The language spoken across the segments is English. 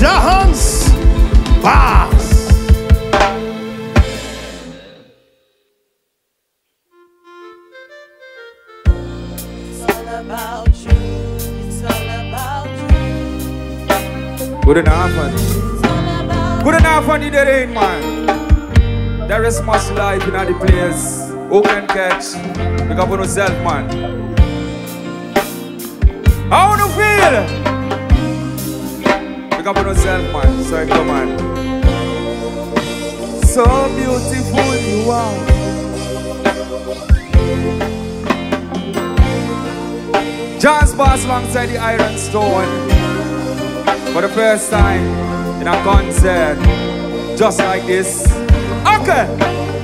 About you. Good enough, man. Good enough on the rain, man. There is much life in the place. Who can catch? Pick up on yourself, man. How do you feel? Up on yourself, man. So come on. So beautiful you are. Jah Hands Baas alongside the Iron Stone for the first time in a concert just like this. Okay.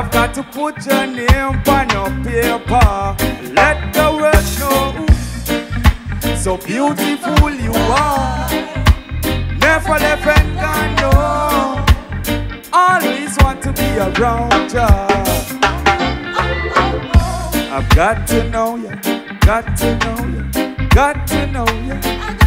I've got to put your name on your paper. Let the world know so beautiful you are. Never left and gone, no. Always want to be around ya. I've got to know ya, got to know ya, got to know ya.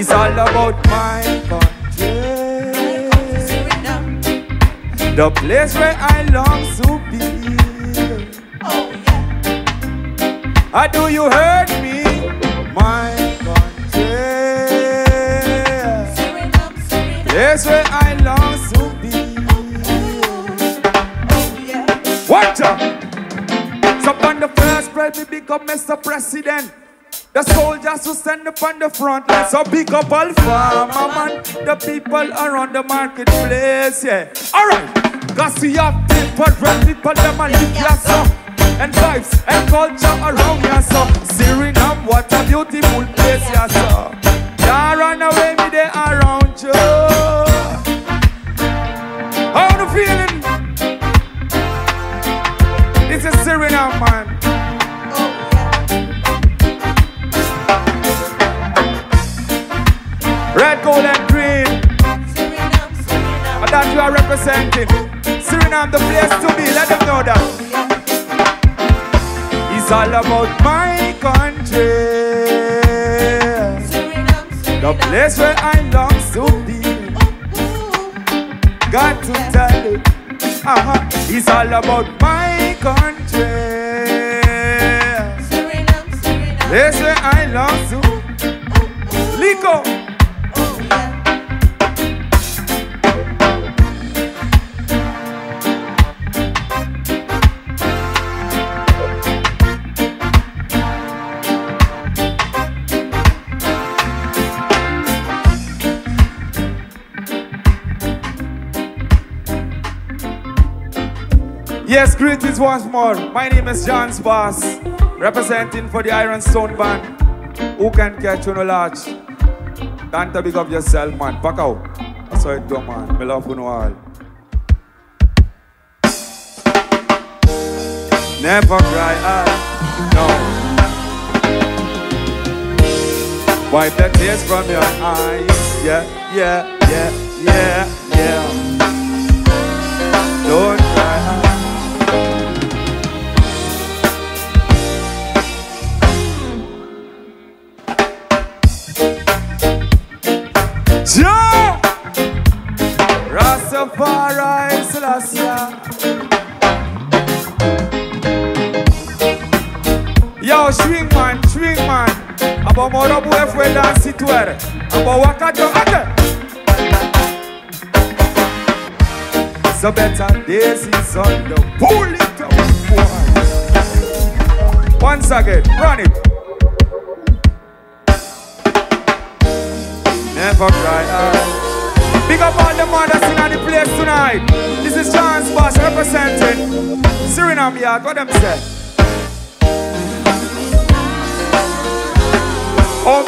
It's all about my country, the place where I long to be. Oh, yeah. Ah, do you heard me? My place where I long to be. Watch out! So on the first spread, we become Mr. President. The soldiers who stand up on the front line. So big up all farmer man. The people around the marketplace, yeah. Alright. Cause we have different people, them a live here, so. And vibes and culture around here, so. Suriname, what a beautiful place, yeah, so. Don't run away, me they around you. How you feeling? This is Suriname, man. Oh. Red, gold, and green. Suriname, Suriname. And that you are representing. Suriname, the place to be. Let them know that. It's all about my country. Suriname, The place where I long to be. Got to tell you. Uh-huh. It's all about my country. Suriname, Suriname. Place where I love to. Lico. Yes, greetings once more. My name is Jah Hands Baas, representing for the Iron Stone Band. Who can catch you no large? Don't big up yourself, man. Back out. That's how it go, man. Me love you all. Never cry, I no. Wipe the tears from your eyes. Yeah, yeah, yeah, yeah, yeah. Rastafari Selassie. Yo, swing man, swing man. Abo moro bu efwe dansi tuere. Abo waka jo ake. So better days is on the pull it up. Once again, run it. Never cry. ah. Big up all the mothers in the place tonight. This is Jah Hands Baas representing Suriname Yard. What them say?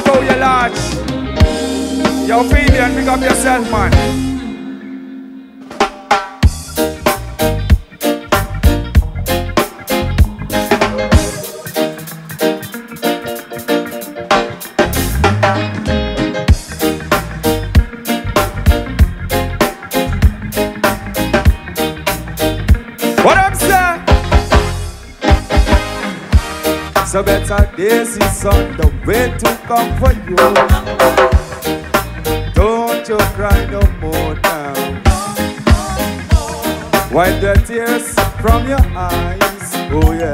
To your lodge. Yo, Fabian, big up yourself, man. Better days is on the way to come for you. Don't you cry no more now. Wipe the tears from your eyes. Oh yeah.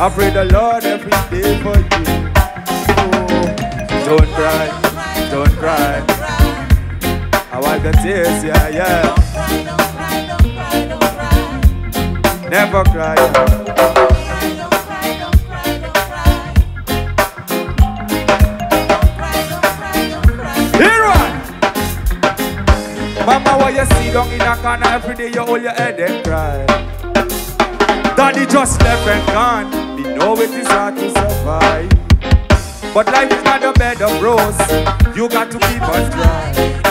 I pray the Lord every day for you. Oh, don't cry, don't cry. I wipe the tears, yeah, yeah. Don't cry, don't cry, don't cry, don't cry. Never cry. Mama, why you sit down in a corner every day? You hold your head and cry. Daddy just left and gone. We know it is hard to survive. But life is not a bed of roses. You got to keep on trying.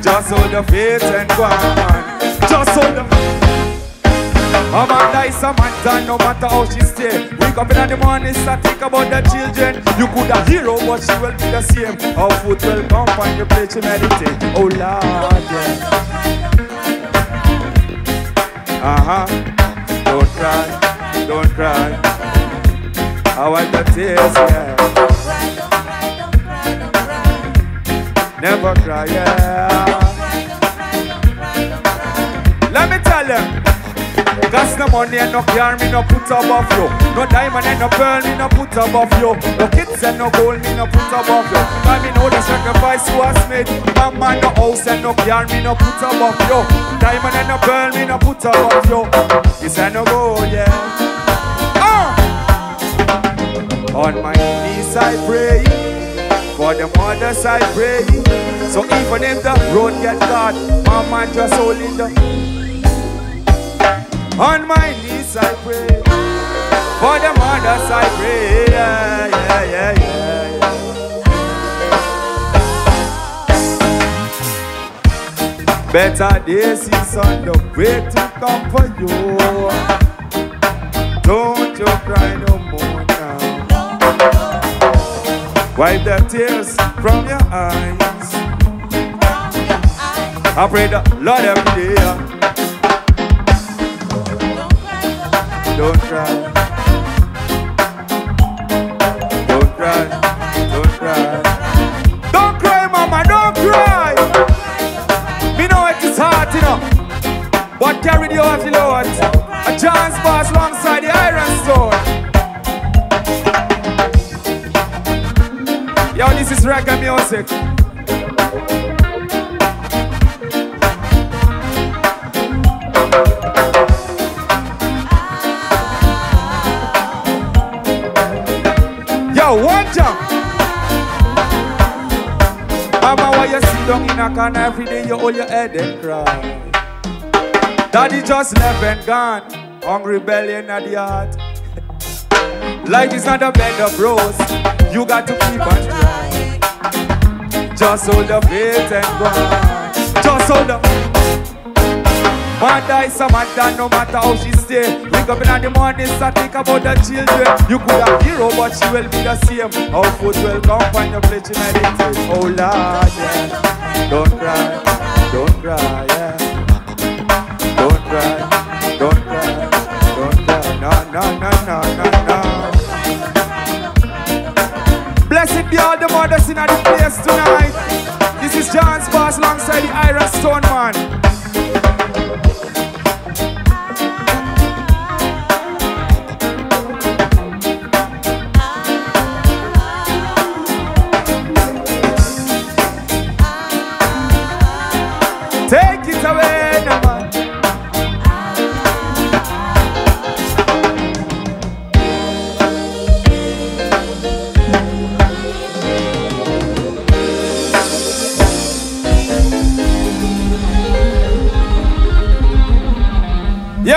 Just hold the faith and go on. Just hold the Mama die Samantha, no matter how she stay. Wake up in the morning, start think about the children. You could a hero, but she will be the same. How food will come on your plate to meditate. Oh Lord, yeah. Uh huh. Don't cry, don't cry. I wipe the tears, yeah. Never cry, yeah. Let me tell you. Gas no money and no car, me no put above you. No diamond and no pearl, me no put above you. No kids and no gold, me no put above you. But me know the sacrifice you made. Mama no house and no car, me no put above you. Diamond and no pearl, me no put above you. This and no gold, yeah. Ah! On my knees I pray. For the mothers I pray. So even if the road get hard, mama just holding the on my knees I pray. For the mothers I pray. Yeah, yeah, yeah, yeah, yeah. Better days is on the way to come for you. Don't you cry no more now. Wipe the tears from your eyes. I pray the Lord every day. Don't cry. Don't cry. Don't cry. Don't cry, mama. Don't cry. Me know it is hard, you know. But carry the off the Lord. A Jah Hands Baas alongside the iron stone. Yo, this is reggae music. Sit down in a corner every day? You hold your head and cry. Daddy just left and gone. Hungry belly in the heart. Life is not a bed of rose. You got to keep on trying. Just hold the faith and go on. Just hold the. Man die Samantha, no matter how she stay. Wake up in the morning, start think about the children. You could have hero, but she will be the same. How food will come on your plate, you meditate. Oh Lord, yeah. Don't cry, don't cry, yeah. Don't cry, don't cry, don't cry. No, no, no, no, no, no. Blessed be all the mothers in the place tonight. This is Jah Hands Baas alongside the Iron Stone man.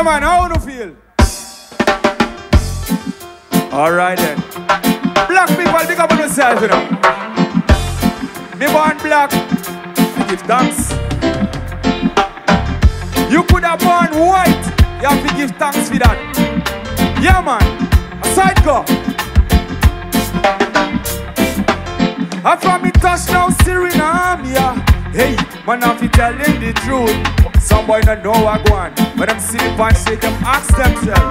Man, how do you feel? Alright then. Black people, big up on yourself, you know. Me born black, me give thanks. You could have born white, you have to give thanks for that. Yeah, man. Aside go. I from touch now Suriname, yeah. Hey, man, I fi tell them the truth. Some boy don't know what go on. When them see me punch, they them ask themselves.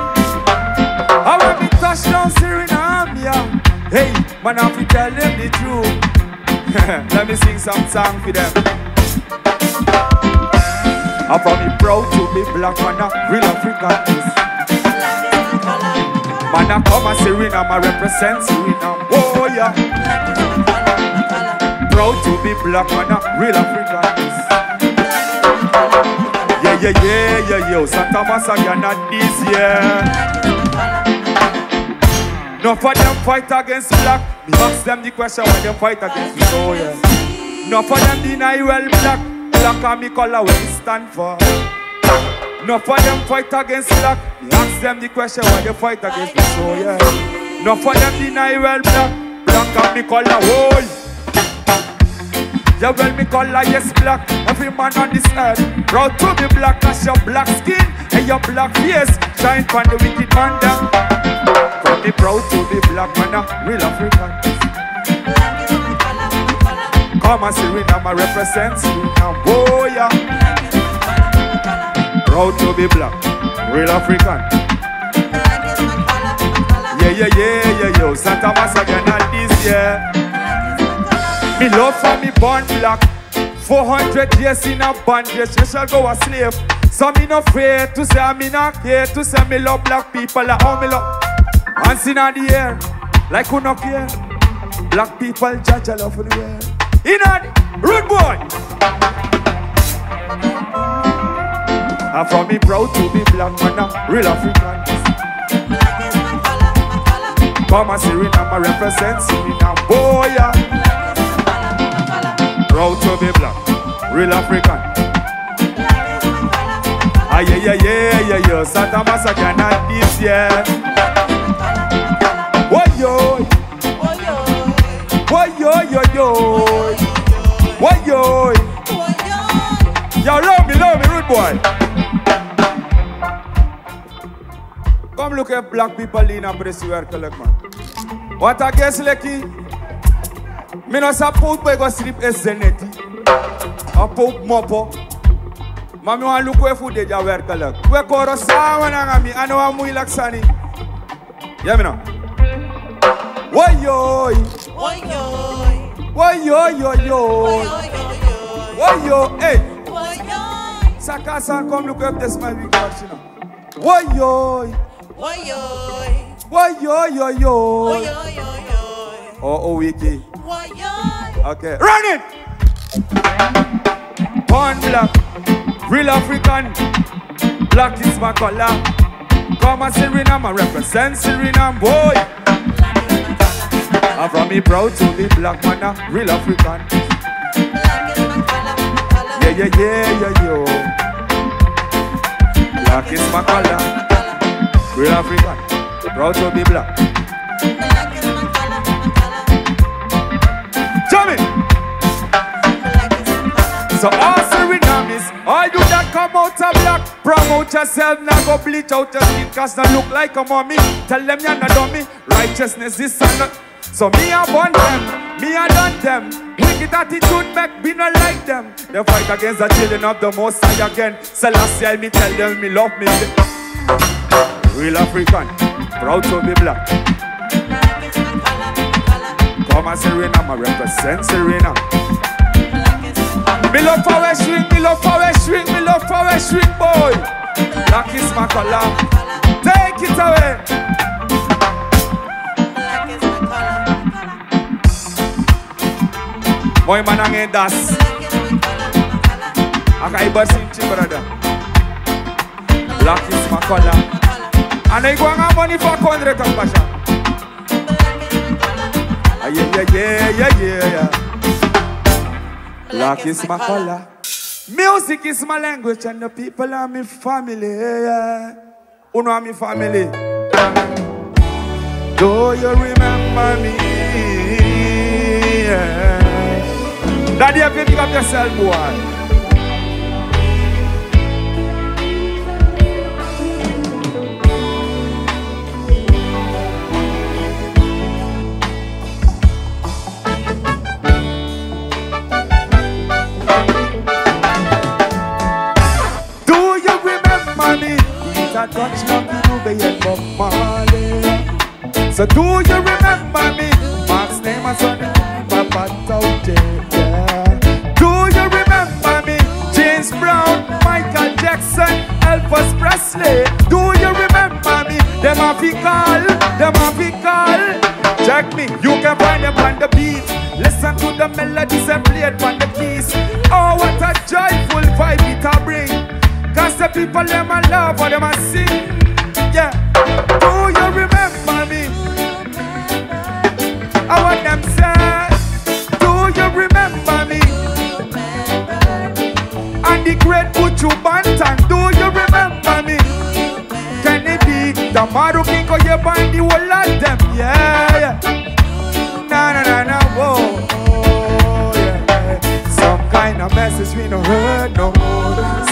I want me touch down Suriname, yeah. Hey, man, I fi tell them the truth. Let me sing some song for them. I'm from me proud to be black man, a real African. Man, I come and Suriname, I represent Suriname. Oh yeah. Proud to be black man, a real African. Yeah, yeah, yeah, yeah, yo. Santa Masa not this year. No for them fight against black. Me ask them the question why them fight against me. Oh yeah. No for them deny well black. Black and me color where we stand for. No for them fight against black. Me ask them the question why they fight against me. So yeah. No for them deny well black. Black and me color. Oh. Yeah, well, me color, yes, black. Every man on this earth, proud to be black. Cause your black skin and your black face shine from the wicked man down. From me proud to be black man, a real African. Come and Suriname, I represent Suriname. Oh, yeah. Proud to be black, real African. Yeah, yeah, yeah, yeah, yo. Santa Masagana this year. Me love for me born black. 400 years in a bondage, you shall go a slave. So me no afraid to say me not care to say me love black people like how me love. Hands in the air, like who no care. Black people judge a love for the air. In a rude boy. I'm from me proud to be black man, I'm real African. Come and Suriname, I represent Suriname, boy. Yeah. Proud to be black, real African. Ah yeah yeah yeah yeah yeah, Santa Massacre not this year. Whoa yo, whoa yo yo yo, whoa yo. Yo love me, love me, rude boy. Come look at black people in a press work, man. What I guess, Lucky? Me no support boy go sleep as zeneti. A poke mopo. Mami wan look where food deja werk look. We koro sawa na ngami. Ano wa muy lak sani. Yeah me no. Woy yo. Woy yo yo yo. Woy yo. Hey. Saka san come look up this my big watch you know. Woy yo. Woy yo yo Oh oh wiki. Okay. Run it! Born black, real African. Black is my color. Come and Suriname, I represent Suriname, boy. I'm from me proud to be black man, real African. Yeah, yeah, yeah, yeah, yo. Black is my color, real African. Proud to be black. Jamie. So all Surinamis, all you that come out of black, promote yourself, now go bleach out your skin, cause not look like a mommy. Tell them you're not dummy, righteousness is not. So me I want them, me I done them. Wicked attitude make me not like them. They fight against the children of the most high again. Celestial me tell them me love me. Real African, proud to be black. Come and Serena, I represent Serena. Me love for a swing, me love for a swing, me love for a swing, boy. Black is my color. Take it away. Boy, man, I ang das. Akaiba sinchi, brother. Black is my color. And I go and money for country compassion. Ah, yeah, yeah, yeah, yeah, yeah, yeah. Black is my color. Music is my language and the people are my family. Yeah. Who know my family? Do you remember me? Yeah. Daddy, have you pick up yourself, boy? Me? It's a touch. So do you remember me? Mark's name is on the Papa yeah. Do you remember me? James Brown, Michael Jackson, Elvis Presley. Do you remember me? Them a fi call, them a. Check me, you can find them on the beat. Listen to the melodies and play it on the keys. Oh, what a joyful vibe it people them a love what them a sing. Yeah. Do you remember me? I want them say. Do you remember me? And the great Buju Banton. Do you remember me? Can it be the Maru King or you find the whole of them? Yeah, yeah. Na na na na, whoa. Oh, yeah. Some kind of message we more.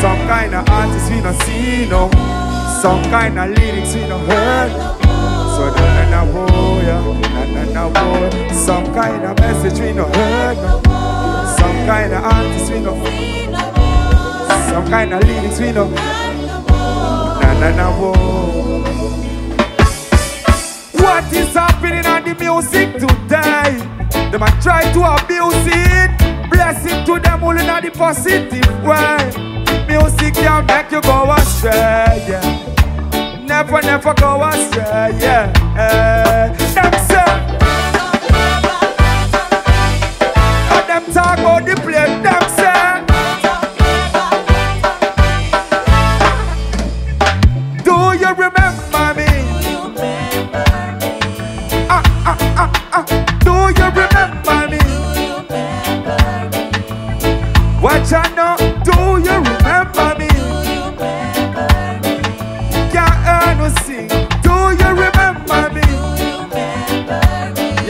Some kind of artist we no see no. Some kind of lyrics we no heard. So na na na, yeah. Na na na, whoa. Some kind of message we no heard no. Some kind of artist we no. Some kind of lyrics we no. Na na na, whoa. What is happening on the music today? Them a try to abuse it. Blessing to them all in a the positive way. Music can make you go astray, yeah. Never, never go astray, yeah. Eh.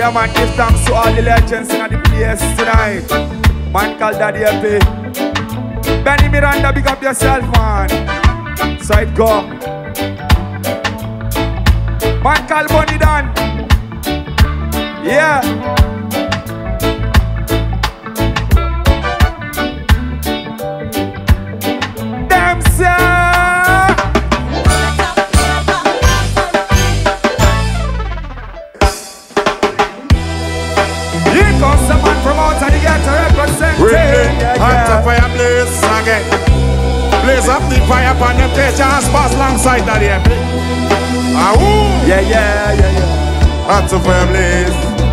Yeah, man, give thanks to all the legends in the place tonight. Man called Daddy Epi. Benny Miranda, big up yourself, man. It go. Man called Bunny Dan. Yeah. Yeah. Hot fire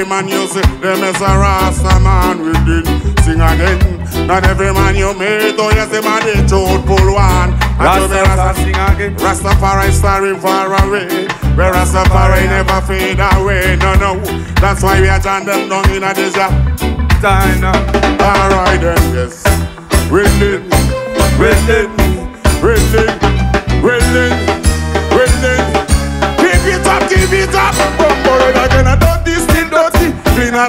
every man you see, them is a Rasta man within. Sing again. Not every man you meet, oh yes, the man the truthful one. And Rasta sing again. Rastafari starring far away. Where Rastafari never fade away. No, no. That's why we are jam them down in a desert. Alright then, yes. Willing, willing, willing, willing, willing. Keep it up, keep it up.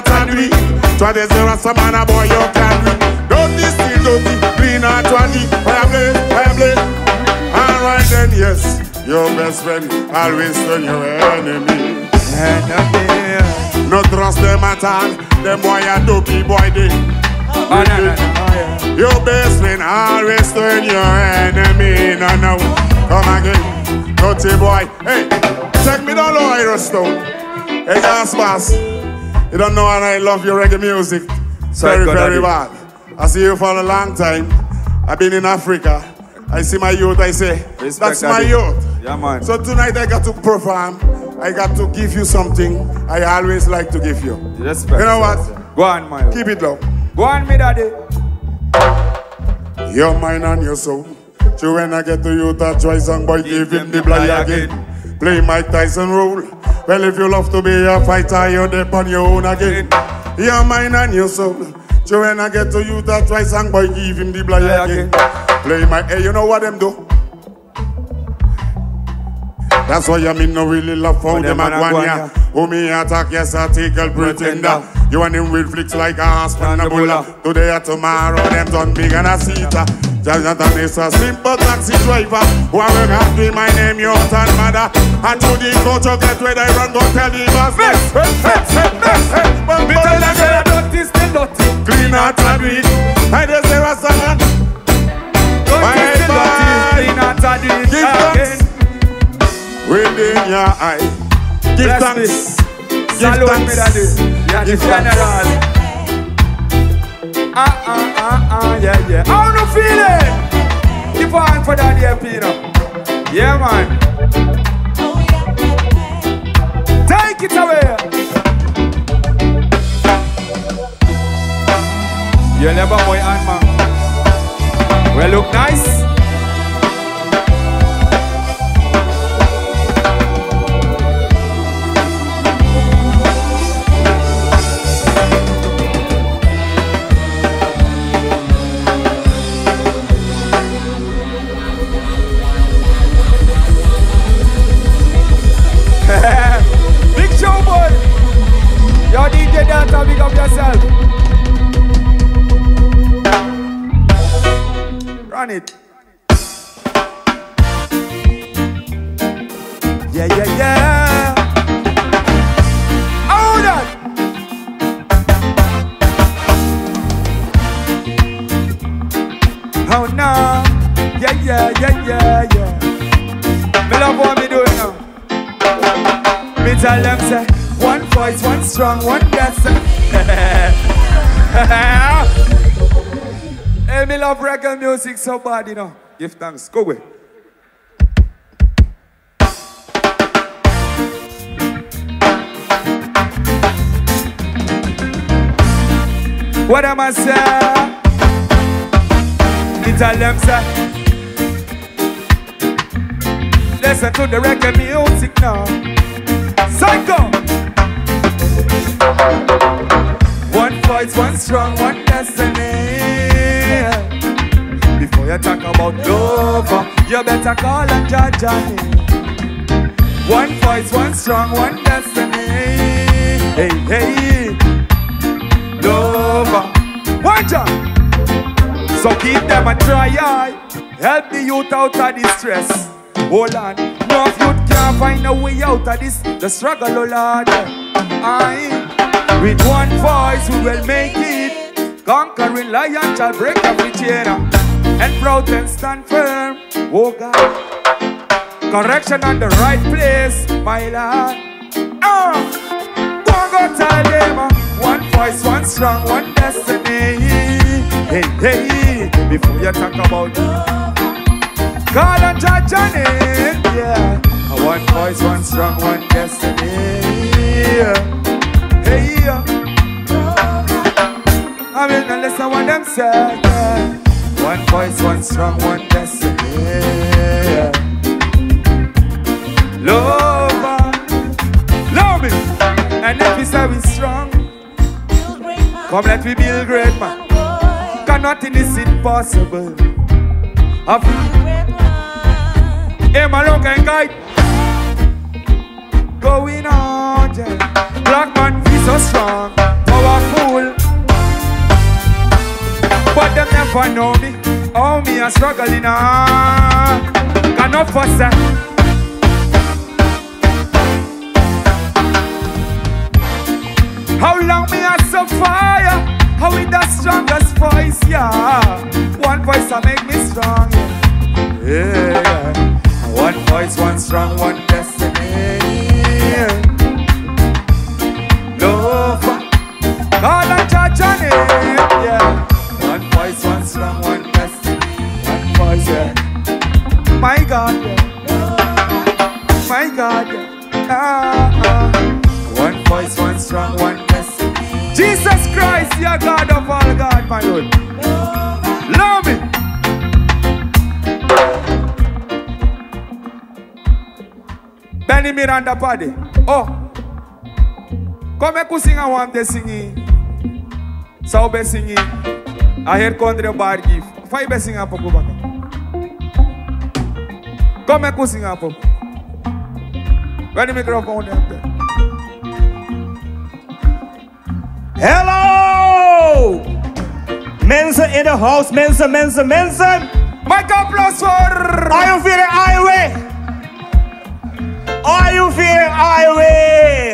Bumble it again, I don't this still dirty. Clean out and clean. Try this, there are some man, a boy, you can read. not twenty. Fire blaze, fire blaze. Alright then, yes. Your best friend always turn your enemy. No trust them at all. Them boy a dopey boy they. Oh. Oh, yeah. Your best friend always turn your enemy. No, no. Come again. Dirty boy. Hey, take me down low, Iron Stone. Hey, gas pass. You don't know and I love your reggae music. Sorry, very, very Daddy. bad. I see you for a long time. I've been in Africa. I see my youth, I say, Respect, that's my youth. Yeah, man. So tonight I got to perform. I got to give you something I always like to give you. Respect. You know what? Go on, my Keep it low. Go on, me daddy. Your mind and your soul. So when I get to you, that try song boy, give him the blind again. Play Mike Tyson role. Well, if you love to be a fighter, you're there on your own again. Your mind and your soul. So when I get to you, that try song boy, give him the blind again. Play my, hey, you know what them do? That's why I mean no really love for them them and one ya. Who me attack, yes, I take a pretender. You and him will flicks like and a bulla. Today or tomorrow, them done big and a seater. Jonathan is a simple taxi driver. Who I work hard with my name, your son, mother. And to the coach, get where they run, go tell the boss. Vex, vex, vex, vex, vex, vex. But- Me tell I said- say dirty still dirty. Clean out and do. I just say, what's that? Dirty Bye, bye. Clean out and do Give again. Within your eye. Give thanks. Give Salute me, thanks. daddy. Yeah, the Give thanks. Ah, ah, ah, ah, yeah, yeah. How no feeling? Keep on for that, yeah, Pino. Yeah, man. Take it away. You never boy and man. Well, look nice. So bad, you know. Give thanks. Go away. What am I saying? Me tell them say. Listen to the reggae music now. Psycho. One voice, one strong, one destiny. You talk about love, you better call on Johnny. One voice, one strong, one destiny. Hey, hey, lover. Watch out. So keep them a try eye. Help the youth out of distress. Hold on. No youth can't find a way out of this. The struggle, oh Lord. Aye. With one voice we will make it. Conquering lion shall break every chain. And proud and stand firm. Oh God. Correction on the right place, my lord. Ah. Don't go tell them. uh, One voice, one strong, one destiny. Hey, hey, before you talk about call on Jah Johnny, yeah. One voice, one strong, one destiny. Hey, yeah. I mean, listen what them say. Yeah. One voice, one strong, one destiny. Yeah. Lover, love me. And if we say we strong, come let we build great man. Cause nothing is impossible. I feel him alone can guide. Going on, yeah. Black man be so strong, But them never know me. Oh, me a struggling on. Got no fuss eh? How long me a fire? How with the strongest voice, yeah. One voice I make me strong, yeah. One voice, one strong, one destiny. Love, call on church on it, yeah. Voice, yeah. My God, yeah. My God, yeah. Ah, ah. One voice, one strong, one destiny. Jesus Christ, your God of all God, my Lord. Love me. Benny Miranda Paddy. Oh. Como é que o senhor wante singi? Sao be singi? A her kondre bar gif. Fai be singa po kubaka. É que o senhor po? Benny microphone there. Hello! Mensen in the house, mensen, mensen, mensen. Mic applause for Are you feeling highway? Are you feeling highway?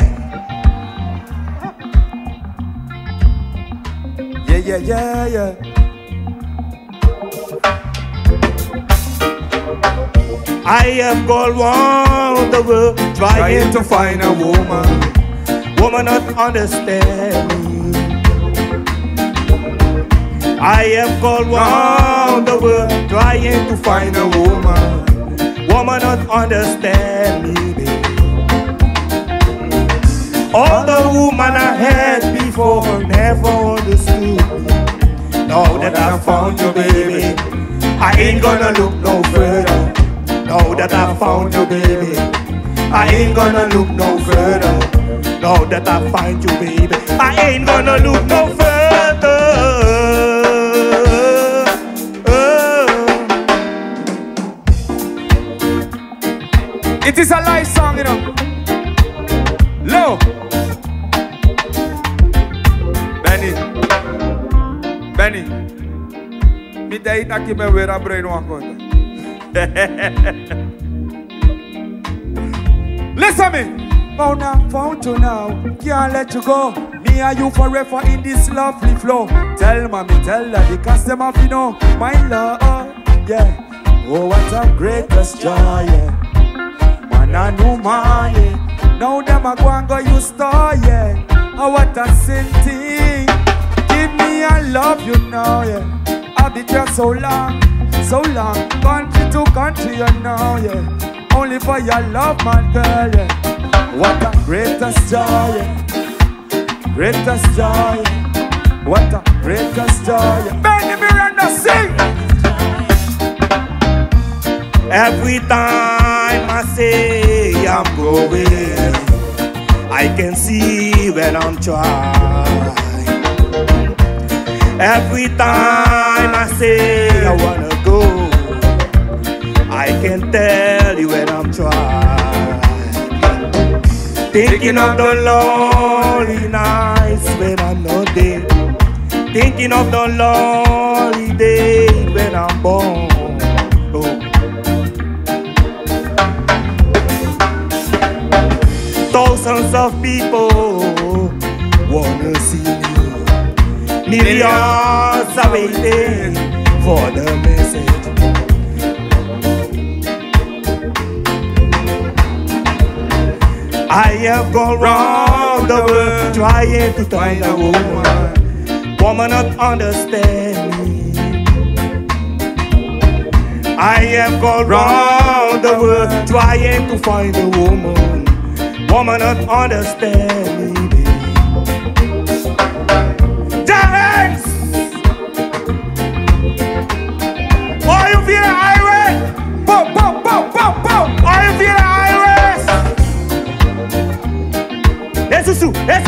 Yeah, yeah, yeah, yeah. I have gone round the world Trying to find a woman. woman not understand me. I have gone round the world trying to find a woman, woman not understand me. baby. All the woman I had before never understood me. Now that I found you, baby, I ain't gonna look no further. Now that I found you, baby, I ain't gonna look no further. Now that I find you, baby, I ain't gonna look no further. Oh. It is a live song, you know. Low. Benny. Benny. Me deita aqui meu ver conta. Listen me. Found now, found you now. Can't let you go. Me and you forever in this lovely flow. Tell mommy, tell her the customer you know. My love, yeah. Oh, what a greatest joy, yeah. Man and woman, yeah. Now them a go and go you store, yeah. Oh, what a sin thing. Give me a love you now, yeah. I've been here so long, so long. To country, you know, yeah. Only for your love, my girl, yeah. What a greatest joy, yeah. Greatest joy, yeah. What a greatest joy, yeah. Benny Miranda, sing! Every time I say I'm going, I can see when I'm trying. Every time I say I wanna go, I can tell you when I'm trying. Thinking of the lonely nights when I'm not there. Thinking of the lonely days when I'm born. Oh. Thousands of people wanna see you. Millions are waiting for the message. I have gone round the world trying to find a woman, woman not understand me. I have gone round the world trying to find a woman, woman not understand me.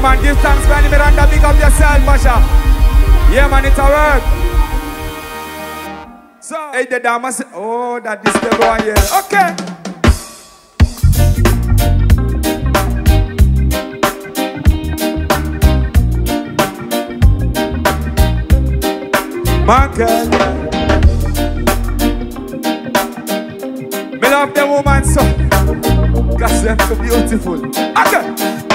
Yeah, man, give thanks, for man. Miranda, big up yourself, Masha. Yeah, man, it's a work. So, hey, the dama say, oh, that this the one here. Okay. Man, girl. Me love the woman so, cause them so beautiful. Okay.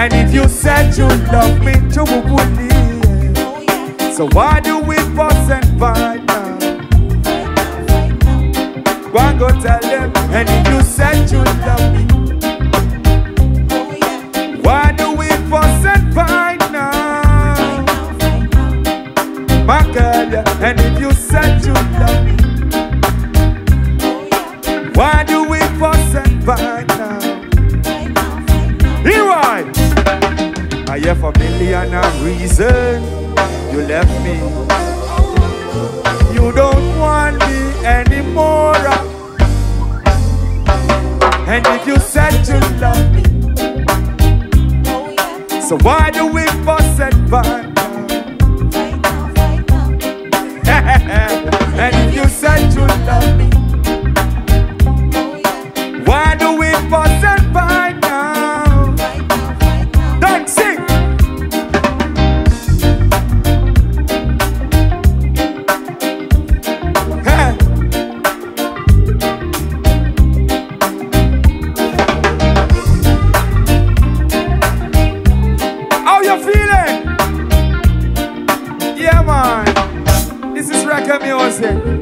And if you said you love me, you would believe. So why do we fuss and fight now? Go and go tell them. And if you said you love me, why do we fuss and fight now. My girl, and if you said you love me, Have a million of reasons you left me. You don't want me anymore. And if you said you love me, Oh so why do we fuss is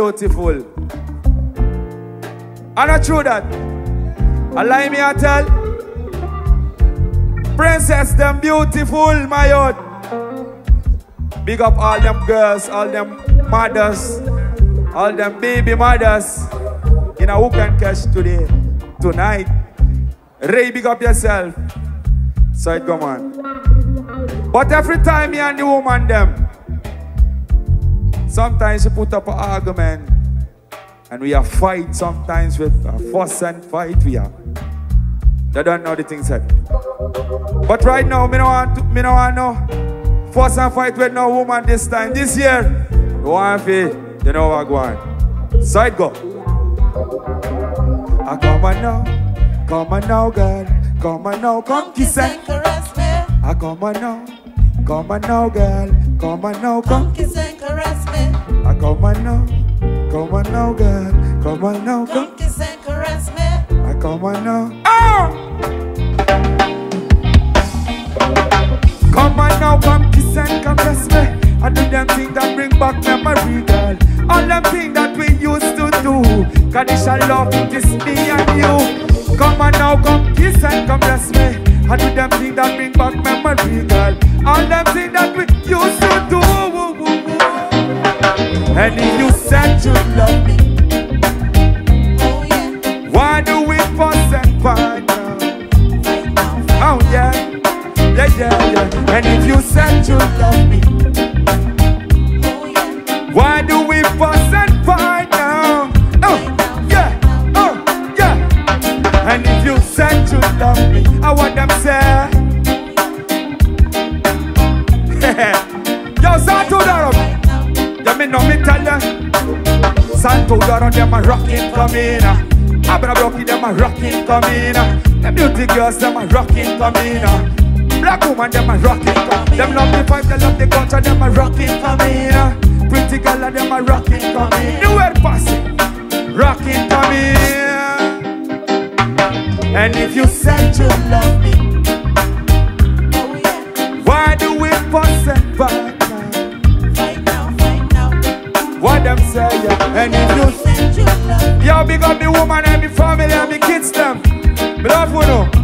beautiful. I'm not true that. Allow me I tell. Princess, them beautiful, my youth. Big up all them girls, all them mothers, all them baby mothers. You know who can catch today, tonight. Ray, big up yourself. So it come on. But every time me and the woman them, sometimes you put up an argument and we are fight sometimes with a fuss and fight we are. They don't know the things that. But right now, me no want to, me no want no fuss and fight with no woman this time. This year, you want to you know what go on. Side go. I come on now, come on now, girl. Come on now, come kiss and caress me. I come on now, come on now, girl. Come on now, come Come kiss and caress me. I come on now, come on now, girl. Come on now, come. Come kiss and caress me. I come on now. Ah! Come on now, come kiss and caress me. I do them things that bring back memory, girl. All them things that we used to do. Cause this shall love kiss me and you. Come on now, come kiss and caress me. I do them things that bring back memory, girl. All them Honey, you said you love me. Oh, yeah. Why do we fuss and fight now? Oh yeah, yeah, yeah, yeah. And if you said you love me. Tudor them a rockin' come in. uh. Abra Brocky them a rockin' come in. uh. The beauty girls them a rockin' come in. uh. Black woman them a rockin' come. Them love the vibe, they love the culture, them a rockin' come in. uh. Pretty girl and them a rockin' come in. The word passing, rockin' come in. And if you said you love And if you Yo, big up the woman and the family and the kids them. Me love you know.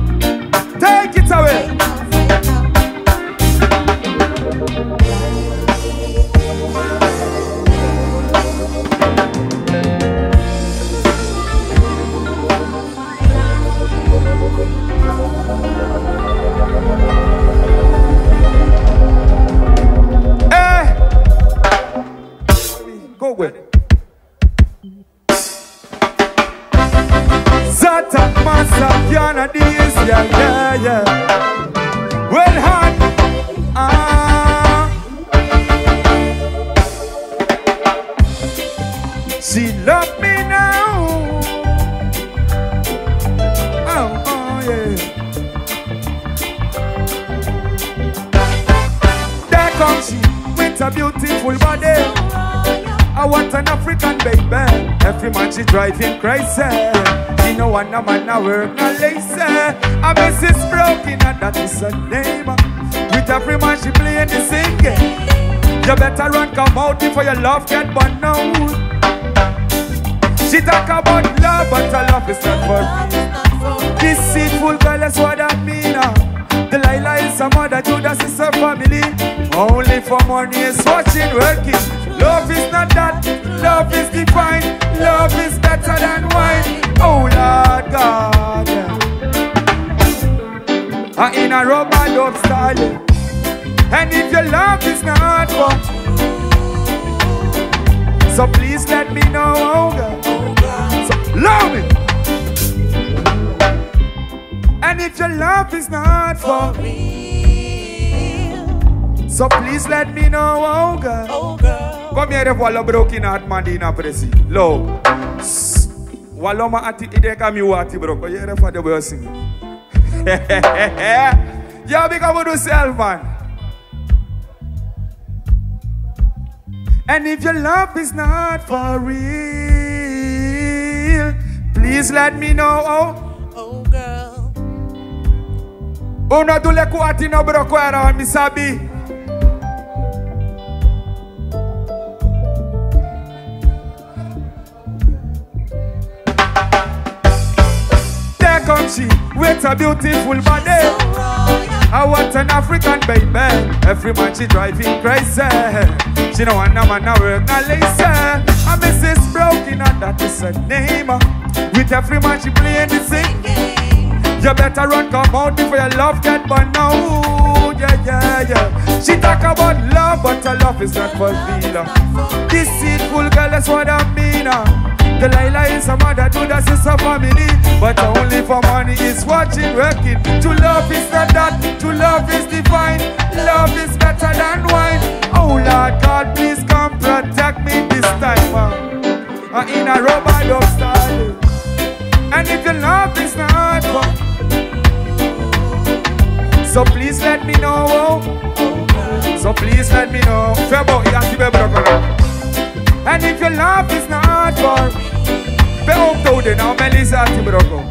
Broken heart man di na presi. Low. Sss. Wala ma ati ide ka mi wati bro. Ko yere fa de boy sing. Big up on yourself, man. And if your love is not for real, please let me know. Oh, Oh girl. Tule kuati no bro kwera uh, mi sabi. With a beautiful body. I want an African baby. Every man she driving crazy. She don't want no man no work no lazy. A Mrs. Broken and that is her name. With every man she playing the same Game. you better run, come out before your love get burned now. Yeah, yeah, yeah. She talk about love, but her love is not for real. Deceitful girl, that's what I mean. Delilah is a mother, Judas is a family. But only for money is watching, working. To love is not that, to love is divine. Love is better than wine. Oh Lord God, please come protect me this time. Uh, in a rubber dub style. And if your love is not for So please let me know. So please let me know And if your love is not for Be up to the now Melissa have to be broken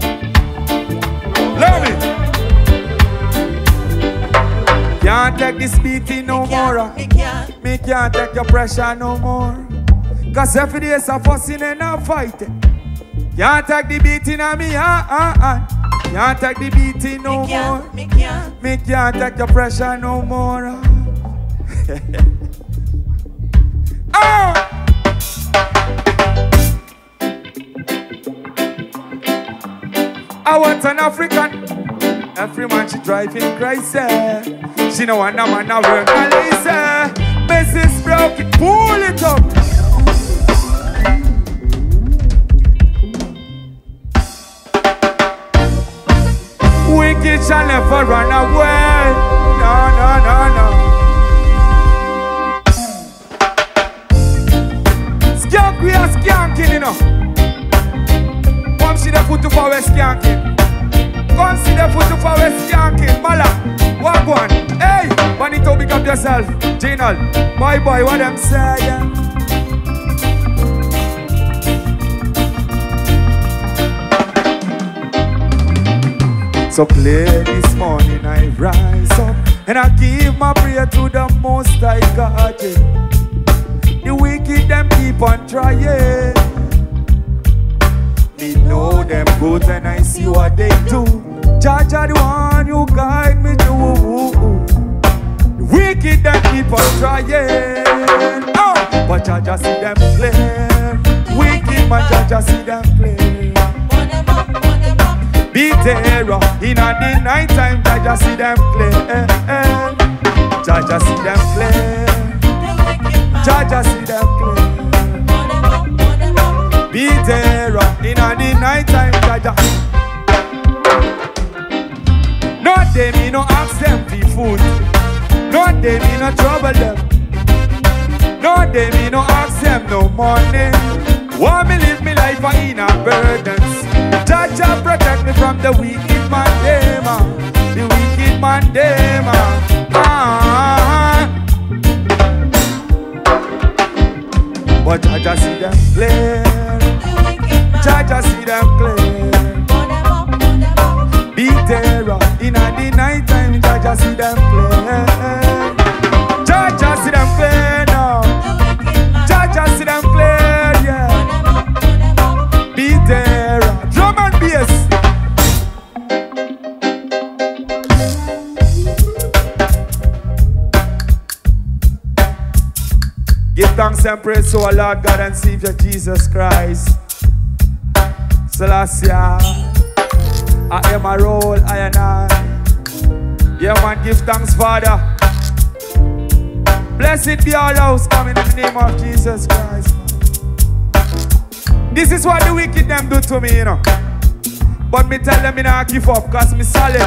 Love me Can't take this beating no more. Me can't. Me can't take your pressure no more. Cause every day is a fussing and a fighting. Can't take the beating on me, ah, ah, ah. Can't take the beating no Me more. Me can't. Me can't take your pressure no more. ah. I want an African. Every man she driving crazy. She no want no man no work lazy. Mrs. Broken, So clear this morning I rise up and I give my prayer to the Most High God. yeah. The wicked them keep on trying. Me know them good and I see what they do. Judge are the one you guide me to. The wicked them keep on trying. Oh, but I see them play. Wicked man, I see them play. Be terror in the night time, I see them play. I see them play. I see them play. Be terror in the night time. I- No day me no ask them for food. No day me no trouble them. No day me no ask them no money. Want me live me life in a burdens. I protect me from the wicked man dem, ah. The wicked man dem, ah. ah. But Judge I see them play. Judge I see them play. Be terror in the night time. Judge I see them play. Judge I see them play and praise to our Lord God and Savior Jesus Christ. Selassie, I am a roll, I and I. Yeah, man, give thanks, Father. Blessed be our house coming in the name of Jesus Christ. This is what the wicked them do to me, you know. But me tell them me not give up, cause me solid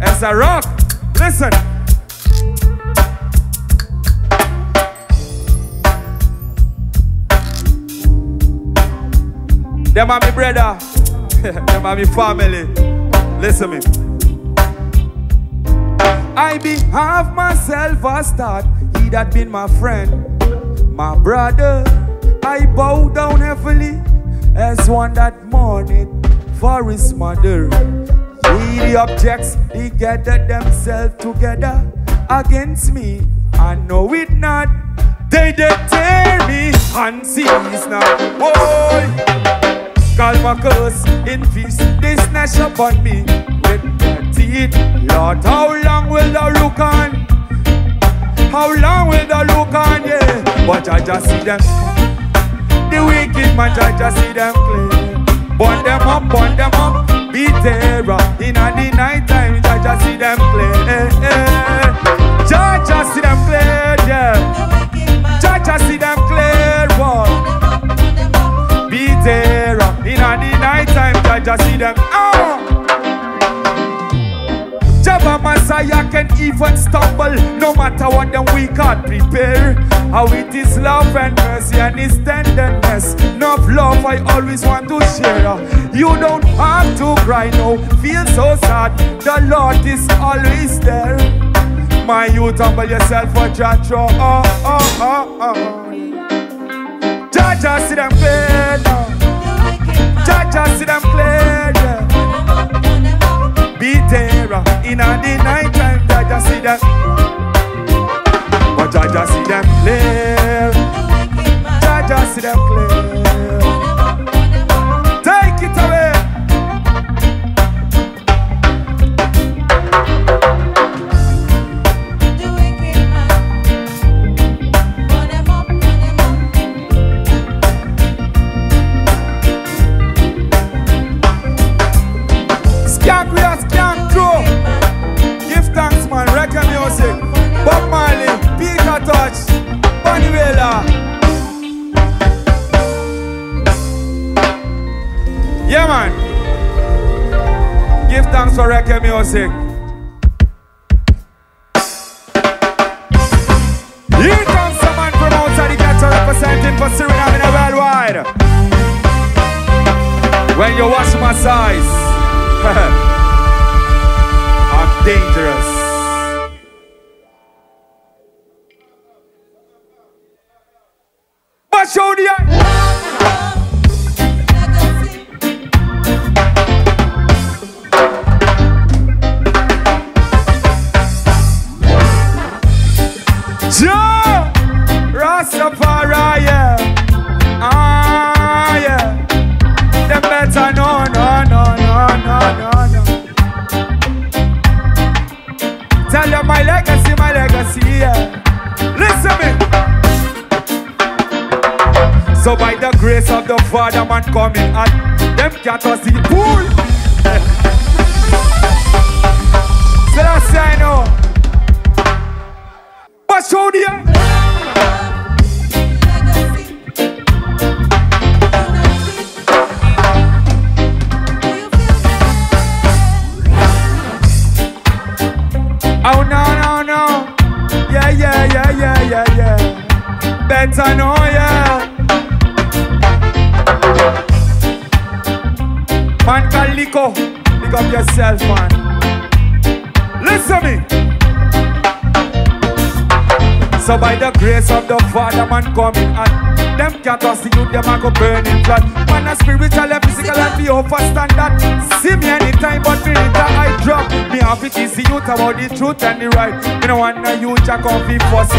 as a rock. Listen. Them are me brother. Them are me family. Listen me. I behave myself a start. He that been my friend, my brother. I bow down heavily as one that mourned for his mother. He the objects, they gathered themselves together against me. I know it not. They did tear me and seize now. Boy. Call my curse in peace. They snatch up on me with their teeth. Lord, how long will thou look on? How long will thou look on? Yeah, but I just see them. The wicked man, I just see them play. Burn them up, burn them up. Be terror in the night time. I just see them play. I just see them play. Yeah, I see them play. Boy. Be terror in the time, Jah Jah see them. Ah! Oh! Jabba Messiah can even stumble no matter what them we can't prepare. How it is love and mercy and his tenderness. Enough love I always want to share. You don't have to cry, no, feel so sad. The Lord is always there. My youth, humble yourself for Jah Jah. Oh, oh, oh, oh. Jah Jah see them now. Jah Jah see them play, yeah. Be terror in the night time. Jah Jah see them, but Jah Jah see them play. Jah Jah see them play. Music. Father, man coming and them can't see pool. that's I know. But show the so by the grace of the Father, man coming and them can't toss the youth, them a go burning flat. Man a spiritual and physical and be over standard. See me anytime, but me later I drop. Me have it easy youth about the truth and the right. Me no want no youth jack off the fuss.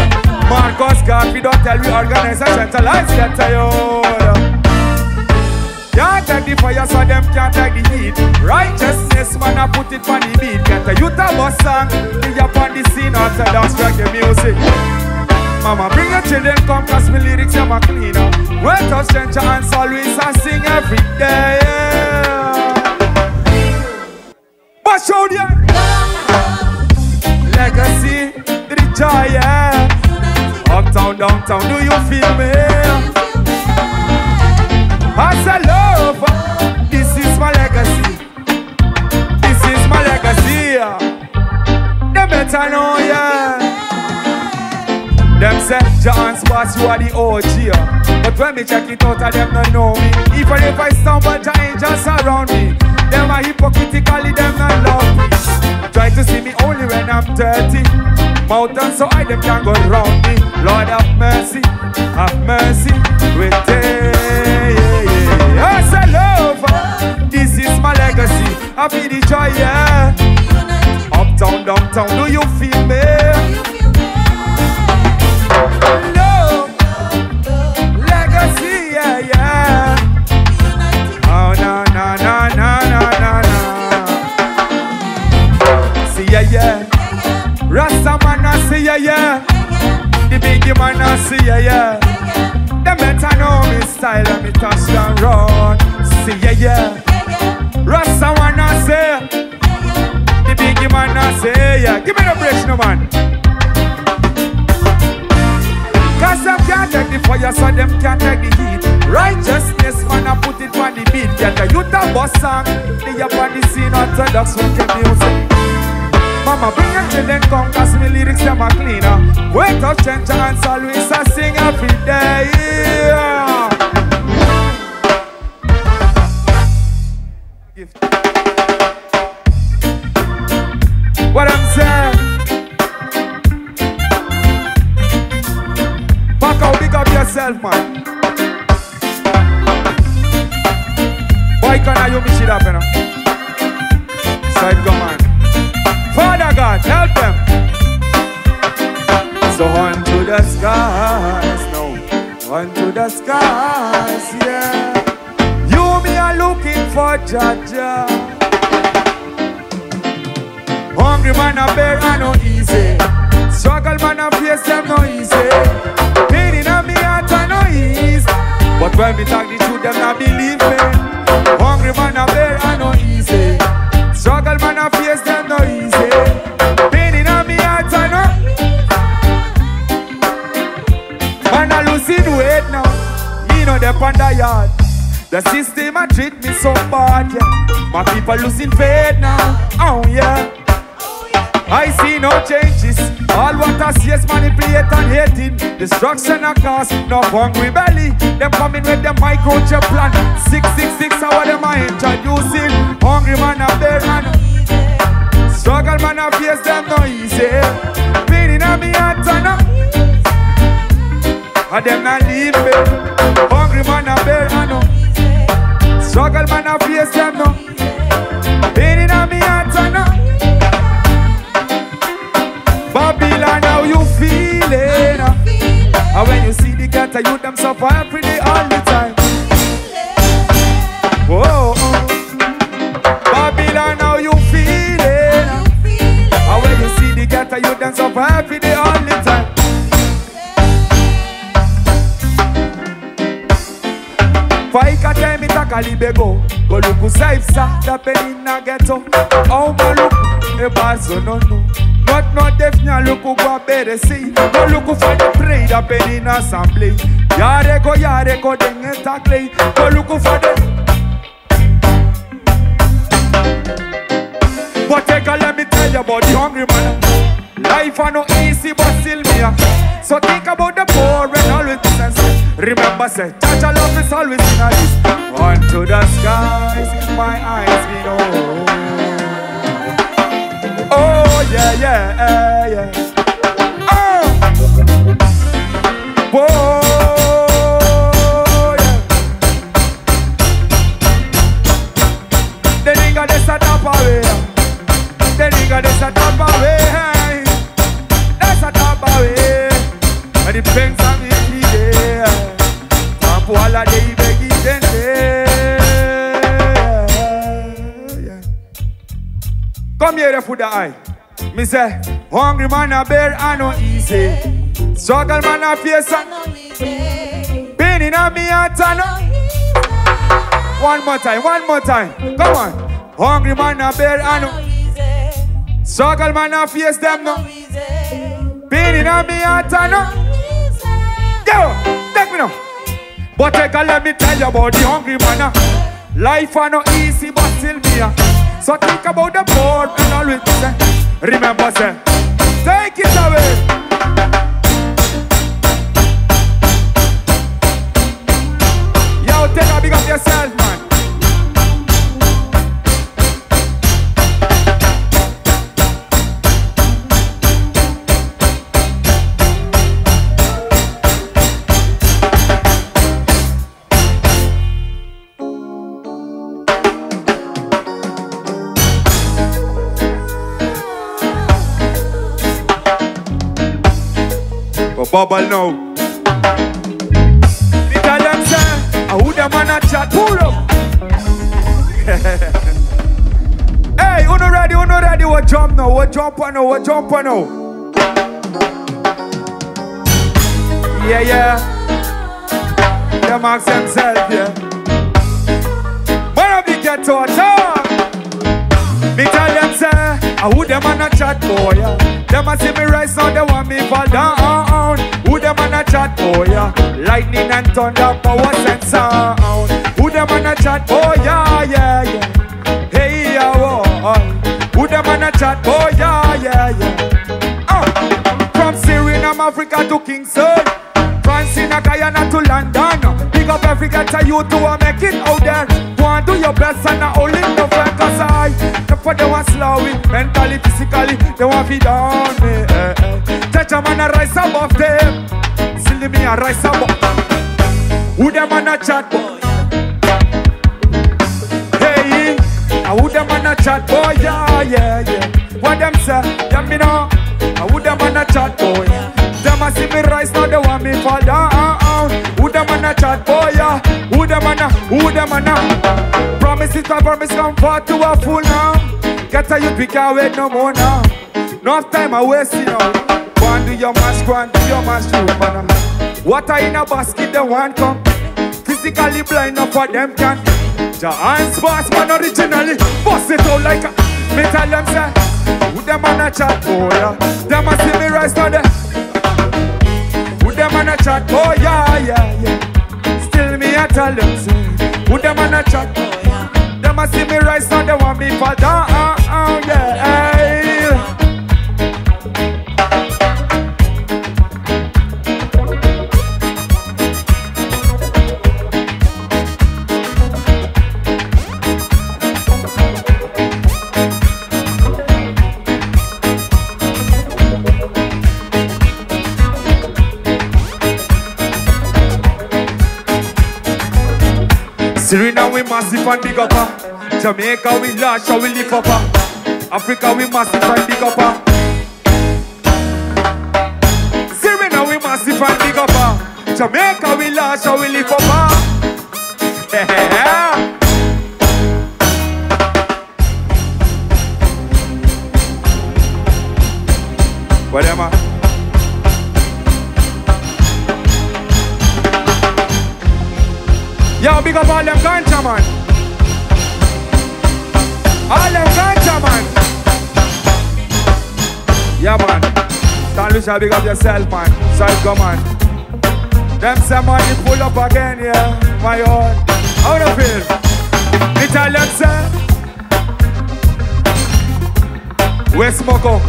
Marcus Garvey don't tell we organize and centralize that youth. Can't take the fire so them can't take the heat Righteousness man I put it on the beat Get a youth a bus song Be up on the scene Orthodox reggae music Mama bring your children come cause me lyrics I'm a cleaner Wait up stranger and always I sing every day yeah. But show the Legacy the joy yeah Uptown downtown do you feel me? I say love, this is my legacy. This is my legacy. Them better know, yeah. Say, John's boss, you are the OG. But when me check it out, I them not know me. Even if I stumble, the angels surround me. Them are hypocritically, them not love me. Try to see me only when I'm dirty. Mountain so I them can go round me. Lord have mercy, have mercy with day. I say love, this is my legacy. I feel the joy, yeah. Uptown, downtown, change My people losing faith now. Oh yeah. I see no changes. All what I see is manipulate and hating. Destruction and cause, no hungry belly. Them coming with the microchip plan. 666 hour them I introducing. Hungry man a bear man. Struggle man a face them no easy. Pain in a me heart and and them not leave me. Hungry man a bear man no. Struggle man a face them no. Pain in a me heart and a Babylon, how you feeling? And when you see the ghetto, you them suffer day, all the time. Whoa, uh. Babylon, how you feeling? And when you see the ghetto, you them suffer every day, Oh ma look E bazo no no Not not def nya look who go better see Go look who for the pray Da penny na assembly. Yare go yare go denge takle Go look who for the But take a let me tell you about the hungry man. Life are no easy but still me. So think about the Say, touch a love is always in a list. Onto the skies, my eyes be know Oh yeah, yeah, eh, yeah. Oh Whoa, Come here for the eye Me say Hungry man a bear and no easy Struggle man a face and Pain in a me heart and no One more time, one more time Come on Hungry man a bear and no Struggle man a face them no Pain in a me heart and no Yo, take me now. But take a let me tell you about the hungry man. ah. Life are no easy, but still me. So think about the poor and always say, remember say, take it away. Yo, take a big up yourself, bubble now. Me tell them say, I who them man a chat, pull up. hey, who no ready, who no ready, what jump now, what jump on now, what jump on now. Yeah, yeah. Them ask themselves, yeah. Where have you get to talk? Me tell them say, I who them man a chat boy, yeah. Them a see me rise now, they want me fall down. Who them man a chat for ya? Lightning and thunder, power and sound. Who them man a chat boy, yeah, yeah, yeah. Hey, yeah. Who them man a chat boy, yeah, yeah, yeah. Uh, from Suriname, Africa to Kingston. France in a Guyana to London. Big up every ghetto you to a make it out there. Go and do your best and not only no friend cause I for they want slow it, mentally, physically, they want be down me. Eh, eh. Touch a man a rise above them. Silly me a rise above. them. Who them man a chat boy? Hey, I would them man a chat boy, yeah, yeah, yeah. What them say? Yeah, me know. I would them man a chat boy. Them a see me rise now, they want me fall down. Who them man a chat boy, yeah? Who them man a? Who them man a? Promise it, promise come far to a fool now. Get a we can't wait no more now. No time I waste, you know. Go and do your mash, go and do your mash, you man. Water in a basket, they want come. Physically blind, enough for them can. Jah Hands Baas man originally Bust it out like a Me tell them say. Who them man a chat? Oh yeah. Them a see me rise now there Who them man a chat? Oh yeah yeah yeah. Still me a tell them say. Who them man a chat? Oh yeah. Them a see me rise now they want me fall down oh, oh, yeah eh. Serena we massive and big up. Jamaica we large, so we lift up. Africa we massive and big up. Serena we massive and big up. Jamaica we large, so we lift up big up all them ganja man. All them ganja man. Yeah man. San Lucia, big up yourself man. Psycho man. Them say money pull up again, yeah. My own. Do you feel? Me tell them say. Where smoke up?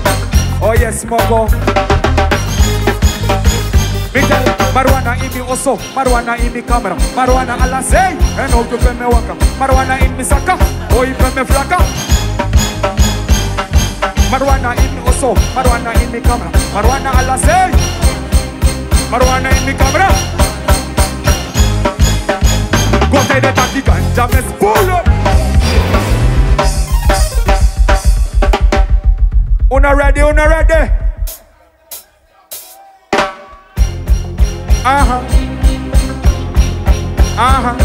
Oh yes, smoke up. Me tell marijuana in me oso, marijuana in me camera, marijuana ala say, and how to pay me waka, marijuana in me saka, oh you pay me flaka. Marijuana in me oso, marijuana in me camera, marijuana ala say, marijuana in me camera. Go take the taxi ganja, me spool up. Una ready, una ready. Uh-huh. Uh-huh.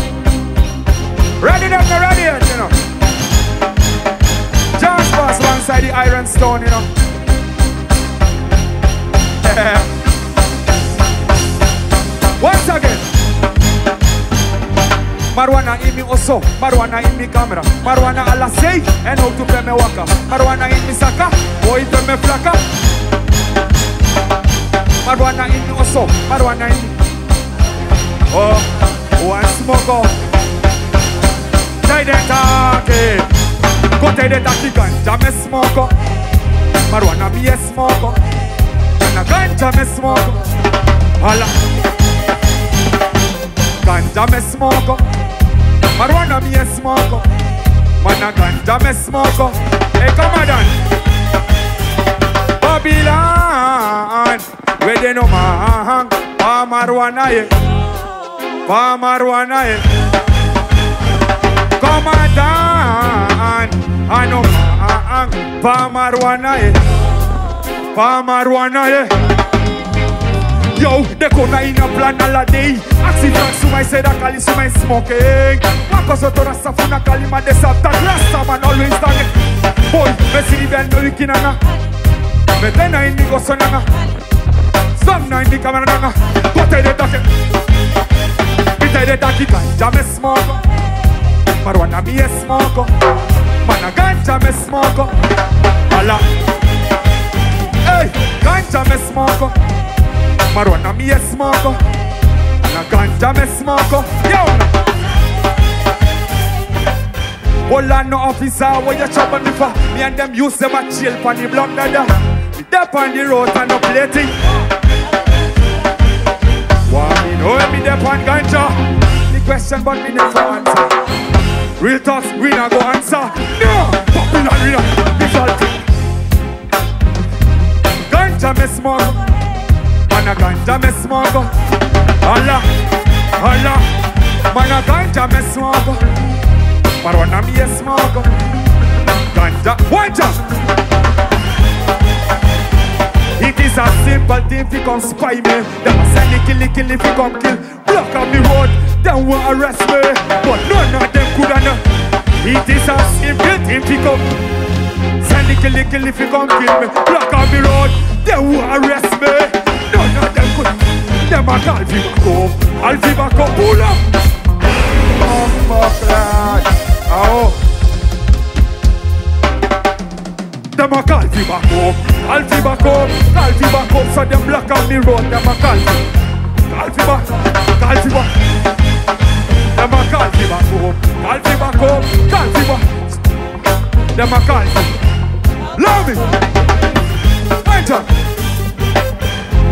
Ready then, you ready yet, you know. Just pass alongside the iron stone, you know. Once again. Marijuana in me oso, marijuana in me camera, marijuana ala say, and how to pay me waka, marijuana in me saka, boy pay me flaka. Marijuana in me oso, marijuana in. Oh, one smoke up. Try the talkie. Go tell the talkie ganja me smoke up. Marijuana me a smoke up. And a ganja me smoke up. Hala. Ganja me smoke up. Marijuana me a smoke up. Man a ganja me smoke up. Hey, come on. Babylon, they no man, ah marijuana yeah, ah marijuana yeah. Come on, Dan, I no man, ah marijuana yeah, ah marijuana. Yo, they come in a plan all day. Aksi Frank Sumai said that Kali Sumai smoking. Marcos Otora Safuna Kali ma desapta. Rasta man always done. Boy, me see the band no ikinanga. Me tena in the gosonanga. Some na in the camera nanga. Go tell the take. Me tell the take ganja me smoke. Marijuana me a smoke. Uh. Uh. Man a ganja me smoke. Uh. Allah. Hey, ganja me smoke. Marijuana me a smoke. Na ganja me smoke. Yo. Hold on, no officer, where you trouble me for? Me and them use them a chill pon the block dada. We Dep on the road and no plating. Why me dep on ganja? The question but me never answer. Real talks, we not go answer. No, popular we not. Result. Ganja me smoke. Man a ganja me smoke. Allah, Allah. Man a ganja me smoke. Marijuana me smoke. Ganja, one jump. It is a simple thing fi come spy me. Them a send the killy killy fi come kill. Block on me road, them want arrest me, but none of them coulda know. It is a simple thing fi come. Send the killy killy fi come kill me. Block on me road, them want arrest me. None of them could. Them a call fi back up, I'll fi back up, pull up. Oh. Oh. Them a call fi back up, I'll back up, fi back up, so them block on me road. Them a call fi, call fi back, fi back. Them a call fi back up, call fi back up, fi back. Them a call fi. Love me. Enter.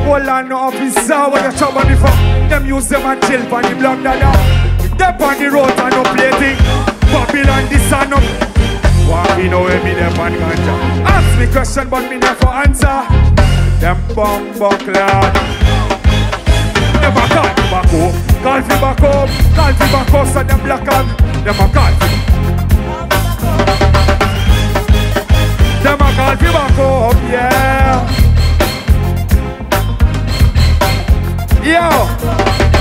Hold on, officer, what you trouble me for? Them use them and chill for the block dada. Dep on the road and no plating. Babylon this and up. Me know me them on ganja? Ask me question but me never answer. Them bum buck lad. Never call me back home. Call fi back up, call fi back up, so them black them a call fi. Them a call fi back up, yeah. Yo.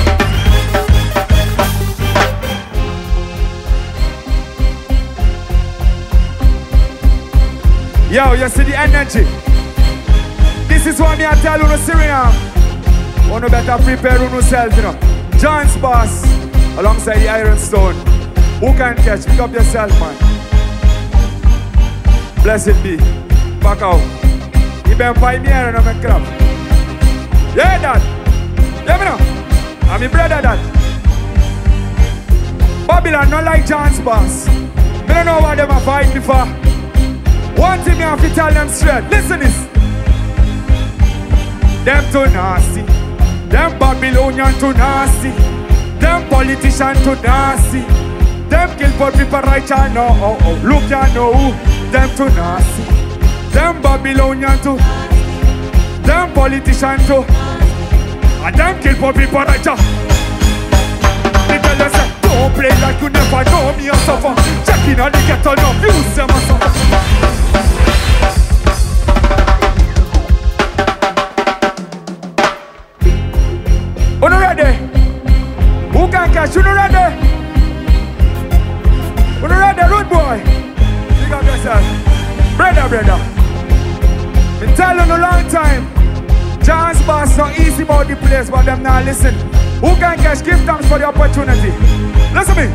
Yo, you see the energy. This is what me I tell you, no Syrian. One better prepare yourself, you know. Jah Hands Baas, alongside the Iron Stone. Who can catch? Pick up yourself, man. Blessed be. Back out. You been by me and I'm a crap. Yeah, dad. Yeah, me know. I'm your brother, dad. Babylon not like Jah Hands Baas. Me don't know what them fight before. One thing me have to tell them straight. Listen this. Them too nasty. Them Babylonian too nasty. Them politician too nasty. Them kill for people right now. know. Oh, oh, oh. Look ya know. Them too nasty. Them Babylonian too. Them politician too. And them kill for people right now. Me tell you don't play like you never know me a suffer. On the ghetto, no views them a. Uno ready? Who can catch? Uno ready? Uno ready, road boy? Big up yourself. Brother, brother. Been telling a long time. Jah Hands Baas not easy about the place, but them now listen. Who can catch? Give thanks for the opportunity. Listen to me.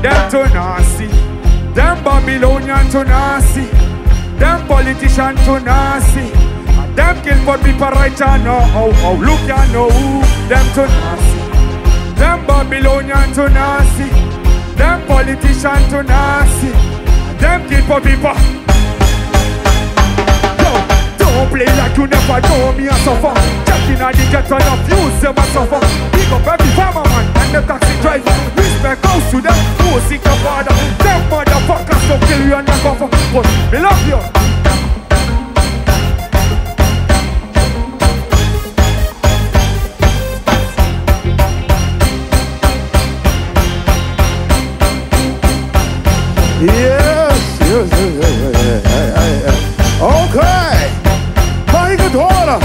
Them too nasty. Them Babylonian too nasty. Them politician nasty. And them kill for people right now. Oh, oh, look ya know. who. Them too nasty. Them Babylonian too nasty. Them politician nasty. And them kill for people. Yo, don't play like you never know me and suffer. Checking on the ghetto and views them and suffer. Pick up every farmer and the taxi driver. Respect goes to them seek the father. Them motherfuckers don't kill you and your cover. But me love you. Yes, yes, yes, yes, yes, yes. Okay. Mag ik het horen?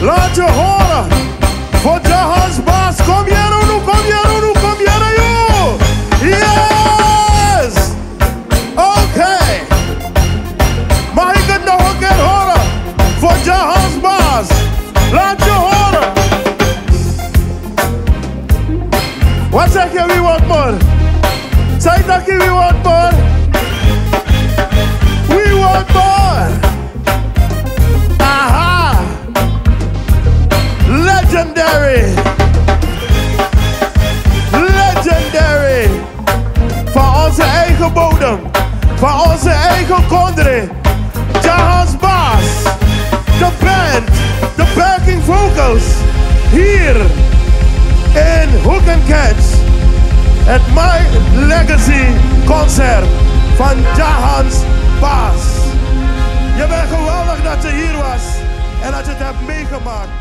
Laat je horen. Voor Jah Hands Baas. Country. Jahans Baas. De band. De backing vocals. Hier. In Hook and Catch. Het My Legacy concert van Jahans Baas. Je bent geweldig dat je hier was en dat je het hebt meegemaakt.